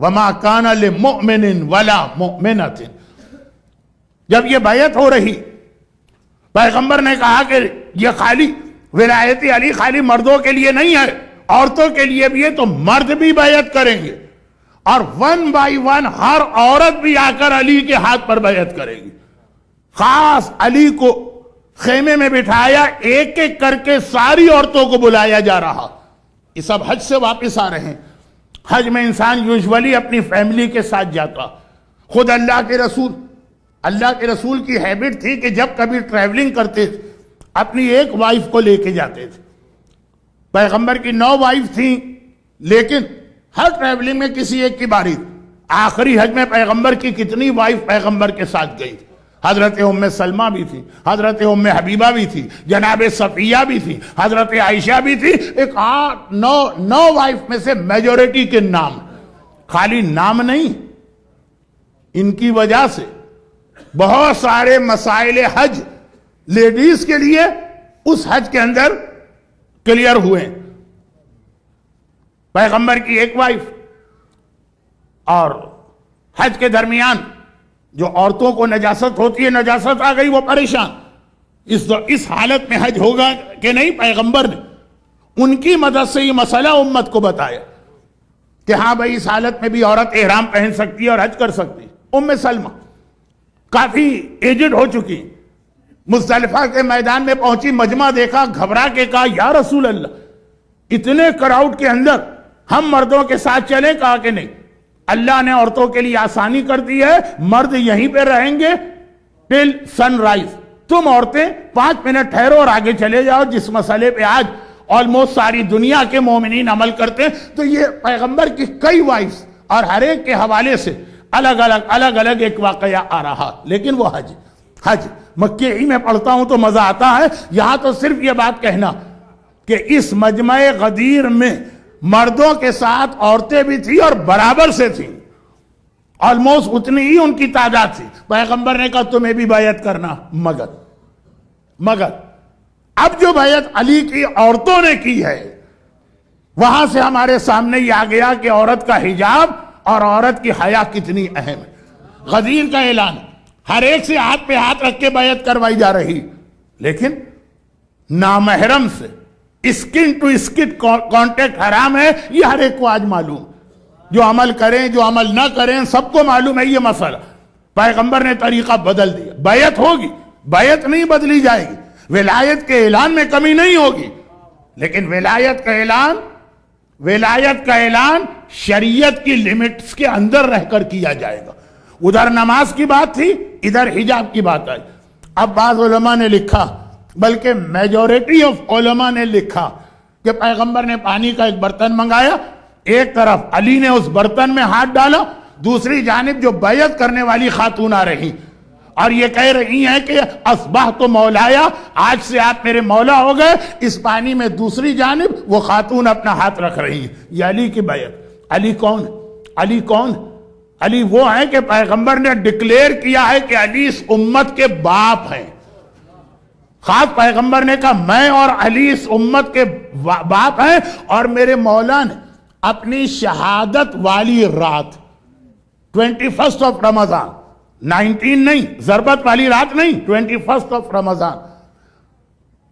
वमा कान मोमिन वला मोमिनतिन। जब ये बैत हो रही, पैगंबर ने कहा कि ये खाली, विलायती अली खाली मर्दों के लिए नहीं है, औरतों के लिए भी है तो मर्द भी बैत करेंगे। और वन बाय वन हर औरत भी आकर अली के हाथ पर बैत करेगी। खास अली को खेमे में बिठाया एक एक करके सारी औरतों को बुलाया जा रहा। ये सब हज से वापस आ रहे हैं। हज में इंसान यूजुअली अपनी फैमिली के साथ जाता। खुद अल्लाह के रसूल, अल्लाह के रसूल की हैबिट थी कि जब कभी ट्रैवलिंग करते थे अपनी एक वाइफ को लेके जाते थे। पैगंबर की नौ वाइफ थी, लेकिन हर ट्रैवलिंग में किसी एक की बारी। आखिरी हज में पैगंबर की कितनी वाइफ पैगंबर के साथ गई थी। हज़रत उम्म सलमा भी थी, हज़रत उम्म हबीबा भी थी, जनाब सफिया भी थी, हज़रत आयशा भी थी, एक आठ, नौ नौ वाइफ में से मेजोरिटी के नाम। खाली नाम नहीं, इनकी वजह से बहुत सारे मसाइल हज लेडीज़ के लिए उस हज के अंदर क्लियर हुए। पैगंबर की एक वाइफ और हज के दरमियान जो औरतों को नजासत होती है, नजासत आ गई, वो परेशान। इस इस हालत में हज होगा कि नहीं, पैगंबर ने उनकी मदद से ये मसला उम्मत को बताया कि हाँ भाई, इस हालत में भी औरत एहराम पहन सकती है और हज कर सकती है। उम्म सलमा काफ़ी एजेड हो चुकी मुस्तलफा के मैदान में पहुँची, मजमा देखा, घबरा के कहा, या रसूल अल्लाह इतने क्राउड के अंदर हम मर्दों के साथ चले, कहा कि नहीं? अल्लाह ने औरतों के लिए आसानी कर दी है, मर्द यहीं पे रहेंगे टिल सनराइज तुम औरतें पाँच मिनट ठहरो और आगे चले जाओ, जिस मसले पे आज ऑलमोस्ट सारी दुनिया के मोमिन अमल करते हैं। तो ये पैगंबर की कई वाइफ्स और हर एक के हवाले से अलग अलग अलग अलग एक वाकया आ रहा। लेकिन वो हज हज। मक्के ही में पढ़ता हूँ तो मज़ा आता है। यहाँ तो सिर्फ़ ये बात कहना कि इस मजमा गदीर में मर्दों के साथ औरतें भी थी और बराबर से थी। ऑलमोस्ट उतनी ही उनकी तादाद थी। पैगंबर ने कहा, तुम्हें भी बैत करना। मगर मगर अब जो बैत अली की औरतों ने की है, वहाँ से हमारे सामने ये आ गया कि औरत का हिजाब और औरत की हया कितनी अहम है। गजीर का ऐलान। हर एक से हाथ पे हाथ रख के बैत करवाई जा रही। लेकिन नामहरम से स्किन टू स्किन कांटेक्ट हराम है, ये हर एक को आज मालूम। जो अमल करें, जो अमल ना करें, सबको मालूम है ये मसला। पैगंबर ने तरीका बदल दिया। बैत होगी बैत नहीं बदली जाएगी। विलायत के ऐलान में कमी नहीं होगी। लेकिन विलायत का ऐलान, विलायत का ऐलान शरीयत की लिमिट्स के अंदर रहकर किया जाएगा। उधर नमाज़ की बात थी, इधर हिजाब की बात आई। अब बाज ने लिखा बल्कि मेजोरिटी ऑफ़ ओलमा ने लिखा कि पैगंबर ने पानी का एक बर्तन मंगाया, एक तरफ़ अली ने उस बर्तन में हाथ डाला, दूसरी जानब जो बैत करने वाली खातून आ रही। और ये कह रही हैं कि असबाह तो मौलाया, आज से आप मेरे मौला हो गए, इस पानी में दूसरी जानब वो खातून अपना हाथ रख रही है। ये अली की बैत अली कौन? अली कौन? अली वो है कि पैगंबर ने डिक्लेयर किया है कि अली इस उम्मत के बाप हैं। खास पैगंबर ने कहा, मैं और अली इस उम्मत के बाप हैं और मेरे मौला ने अपनी शहादत वाली रात, twenty first of Ramzan, nineteen नहीं, जरबत वाली रात नहीं, twenty first of Ramzan,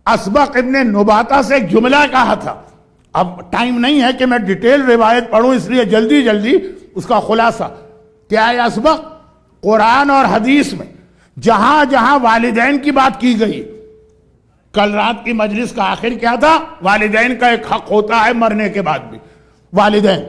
Asbagh ibn Nubata से एक जुमला कहा था। अब टाइम नहीं है कि मैं डिटेल रिवायत पढ़ूं, इसलिए जल्दी जल्दी उसका खुलासा। क्या है असबक? कुरान और हदीस में जहाँ जहाँ वालिदैन की बात की गई कल रात की मजलिस का आखिर क्या था? वालिदैन का एक हक होता है मरने के बाद भी। वालिदैन।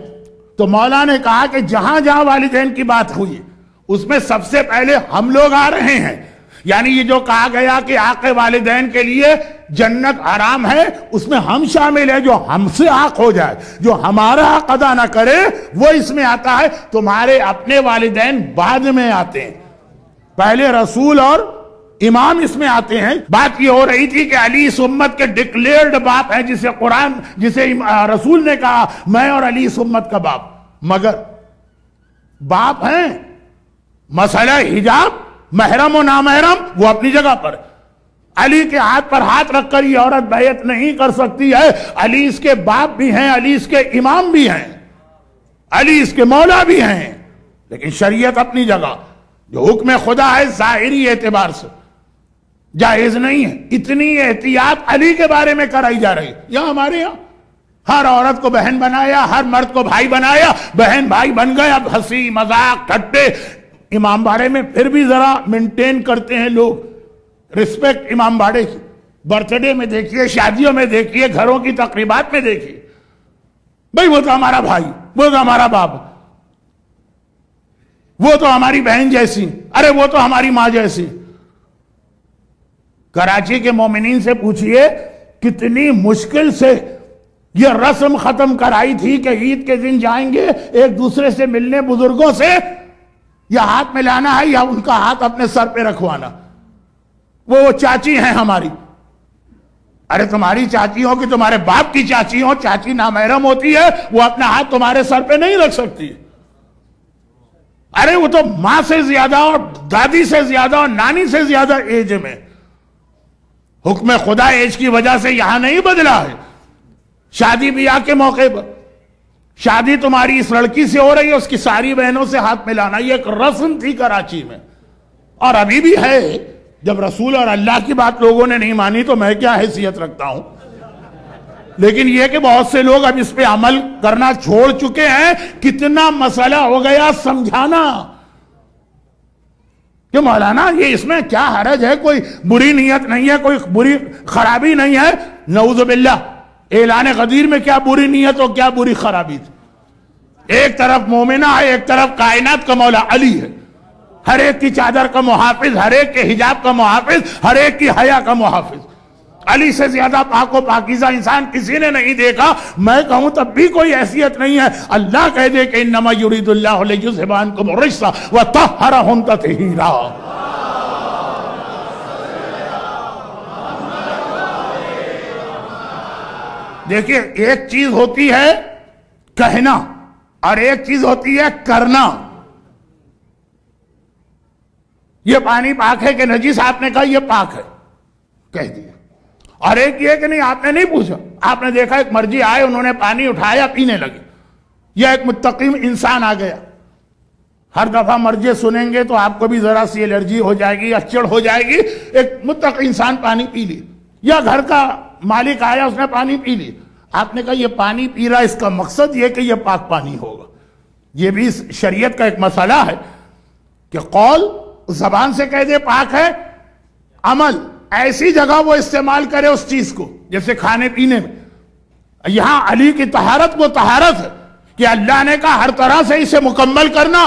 तो मौला ने कहा कि जहाँ जहाँ वालिदैन की बात हुई, उसमें सबसे पहले हम लोग आ रहे हैं। यानी ये जो कहा गया कि आके वालिदैन के लिए, जन्नत आराम है, उसमें हम शामिल है जो हमसे आँख हो जाए। जो हमारा हक अदा ना करे, वो इसमें आता है। तुम्हारे अपने वालिदैन बाद में आते हैं। पहले रसूल और इमाम इसमें आते हैं। बात ये हो रही थी कि अली इस उम्मत के डिक्लेयर्ड बाप है, जिसे कुरान, जिसे रसूल ने कहा, मैं और अली इस उम्मत का बाप। मगर बाप हैं। मसला हिजाब, महरम और नामहरम, वो अपनी जगह पर। अली के हाथ पर हाथ रखकर ये औरत बैत नहीं कर सकती है। अली इसके बाप भी हैं, अली इसके इमाम भी हैं। अली इसके मौला भी हैं। लेकिन शरीयत अपनी जगह। जो हुक्म खुदा है, जाहिरी एतबार से। जायज़ नहीं है। इतनी एहतियात अली के बारे में कराई जा रही यह हमारे यहाँ हर औरत को बहन बनाया, हर मर्द को भाई बनाया, बहन भाई बन गए अब हँसी, मज़ाक ठट्टे इमाम बाड़े में फिर भी जरा मेंटेन करते हैं लोग। रिस्पेक्ट इमाम बाड़े की। बर्थडे में देखिए, शादियों में देखिए, घरों की तकरीबात में देखिए। भाई, वो तो हमारा भाई, वो तो हमारा बाप। वो तो हमारी बहन जैसी। अरे, वो तो हमारी माँ जैसी। कराची के मोमिनीन से पूछिए, कितनी मुश्किल से यह रस्म खत्म कराई थी कि ईद के दिन जाएँगे एक दूसरे से मिलने बुज़ुर्गों से, या हाथ मिलाना है या उनका हाथ अपने सर पे रखवाना। वो वो चाची हैं हमारी। अरे तुम्हारी चाची हो कि तुम्हारे बाप की चाची हो? चाची नामहरम होती है, वो अपना हाथ तुम्हारे सर पे नहीं रख सकती। अरे वो तो माँ से ज़्यादा और दादी से ज़्यादा और नानी से ज़्यादा एज में। हुक्म खुदा एज की वजह से यहाँ नहीं बदला है। शादी ब्याह के मौके पर। शादी तुम्हारी इस लड़की से हो रही है, उसकी सारी बहनों से हाथ मिलाना, ये एक रस्म थी कराची में। और अभी भी है, जब रसूल और अल्लाह की बात लोगों ने नहीं मानी तो मैं क्या हैसियत रखता हूँ? लेकिन यह कि बहुत से लोग अब इस पे अमल करना छोड़ चुके हैं, कितना मसला हो गया समझाना। कि मौलाना, ये इसमें क्या हरज है? कोई बुरी नीयत नहीं है, कोई बुरी खराबी नहीं है। नऊजुबिल्ला एलान गदीर में क्या बुरी नीयत और क्या बुरी खराबी थी? एक तरफ़ मोमिना है, एक तरफ़ कायनात का मौला अली है। हर एक की चादर का मुहाफिज, हर एक के हिजाब का मुहाफिज, हर एक की हया का मुहाफिज। अली से ज़्यादा पाको पाकिजा इंसान किसी ने नहीं देखा। मैं कहूँ, तब भी कोई हैसियत नहीं है। अल्लाह कह दे कि नमा युरीदुल्लाबान को मुरिसा व तहरा हम तहीरा देखिए, एक चीज़ होती है कहना और एक चीज़ होती है करना। ये पानी पाक है कि नजीस? आपने कहा, ये पाक है। कह दिया। और एक ये कि नहीं? आपने नहीं पूछा। आपने देखा, एक मर्ज़ी आए, उन्होंने पानी उठाया, पीने लगे। यह एक मुतकीम इंसान आ गया। हर दफ़ा मर्ज़ी सुनेंगे तो आपको भी जरा सी एलर्जी हो जाएगी, अचड़ हो जाएगी। एक मुतक इंसान पानी पी ली। या घर का मालिक आया, उसने पानी पी ली। आपने कहा, ये पानी पी रहा इसका मकसद ये कि ये पाक पानी होगा। ये भी शरीयत का एक मसला है कि कौल जबान से कह दे, पाक है, अमल ऐसी जगह वो इस्तेमाल करे उस चीज़ को, जैसे खाने पीने में। यहाँ अली की तहारत वो तहारत है कि अल्लाह ने कहा, हर तरह से इसे मुकम्मल करना।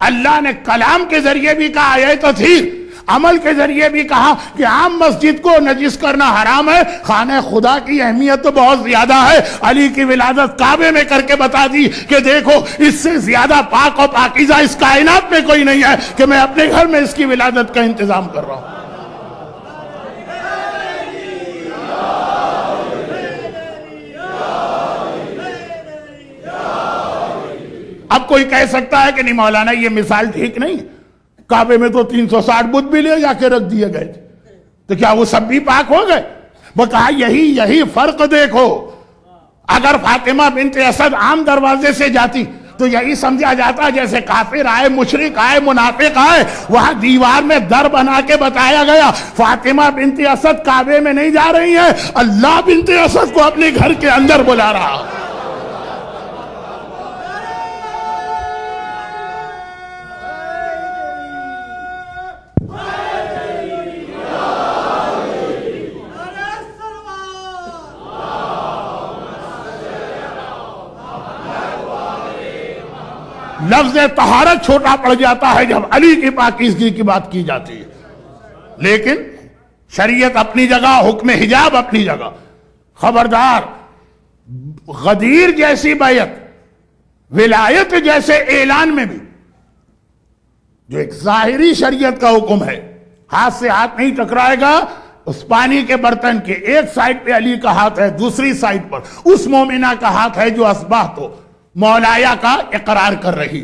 अल्लाह ने कलाम के ज़रिए भी कहा, आयत तो थी। अमल के ज़रिए भी कहा कि आम मस्जिद को नजिस करना हराम है। खाने खुदा की अहमियत तो बहुत ज़्यादा है। अली की विलादत काबे में करके बता दी कि देखो, इससे ज़्यादा पाक और पाकिजा इस कायनात में कोई नहीं है कि मैं अपने घर में इसकी विलादत का इंतज़ाम कर रहा हूँ। अब कोई कह सकता है कि नहीं, मौलाना, ये मिसाल ठीक नहीं। काबे में तो 360 बुद्ध भी ले जाके रख दिए गए थे। तो क्या वो सब भी पाक हो गए? वो कहा, यही यही फ़र्क देखो। अगर फातिमा बिनते असद आम दरवाजे से जाती तो यही समझा जाता, जैसे काफिर आए, मुशरिक आए, मुनाफिक आए, वहाँ दीवार में दर बना के बताया गया, फातिमा बिनते असद काबे में नहीं जा रही है, अल्लाह बिनते असद को अपने घर के अंदर बुला रहा। लफ्ज तहारत छोटा पड़ जाता है जब अली की पाकिजगी की बात की जाती है। लेकिन शरीयत अपनी जगह, हुक्म हिजाब अपनी जगह। खबरदार, गदीर जैसी बैत विलायत जैसे ऐलान में भी, जो एक जाहिरी शरीयत का हुक्म है, हाथ से हाथ नहीं टकराएगा। उस पानी के बर्तन के एक साइड पे अली का हाथ है, दूसरी साइड पर उस मोमिना का हाथ है जो असबाह तो। मौलाया का इकरार कर रही